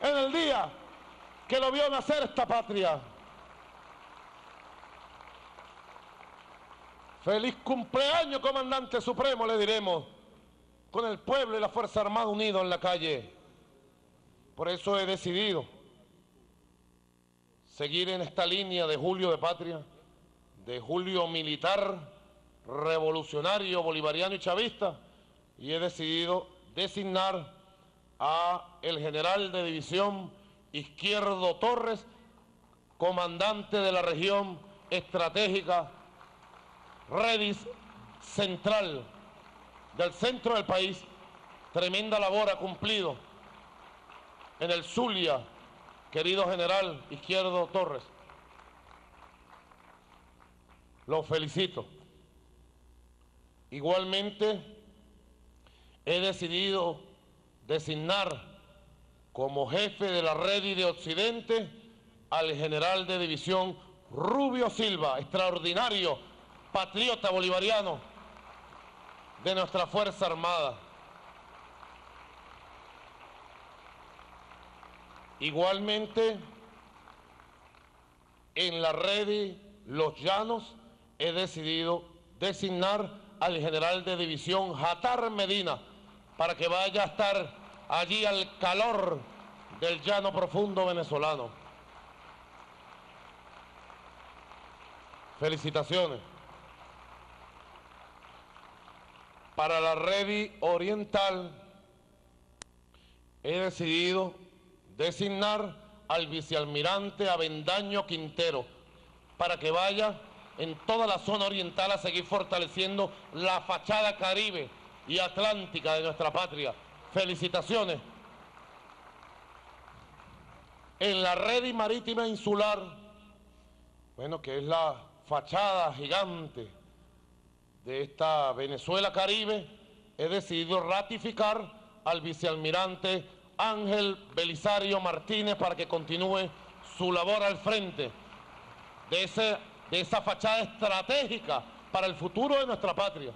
en el día que lo vio nacer esta patria. Feliz cumpleaños, comandante supremo, le diremos, con el pueblo y la Fuerza Armada unidos en la calle. Por eso he decidido seguir en esta línea de Julio de Patria, de Julio militar, revolucionario, bolivariano y chavista, y he decidido designar a el general de división Izquierdo Torres, comandante de la región estratégica Redis Central del centro del país. Tremenda labor ha cumplido en el Zulia, querido general Izquierdo Torres. Lo felicito. Igualmente, he decidido designar como jefe de la red de Occidente al general de división Rubio Silva, extraordinario patriota bolivariano de nuestra Fuerza Armada. Igualmente, en la red Los Llanos he decidido designar al general de división Jatar Medina para que vaya a estar allí al calor del llano profundo venezolano. Felicitaciones. Para la red oriental he decidido designar al vicealmirante Avendaño Quintero para que vaya en toda la zona oriental a seguir fortaleciendo la fachada caribe y atlántica de nuestra patria. Felicitaciones. En la red marítima insular, bueno, que es la fachada gigante de esta Venezuela Caribe, he decidido ratificar al vicealmirante Ángel Belisario Martínez para que continúe su labor al frente de, ese, de esa fachada estratégica para el futuro de nuestra patria.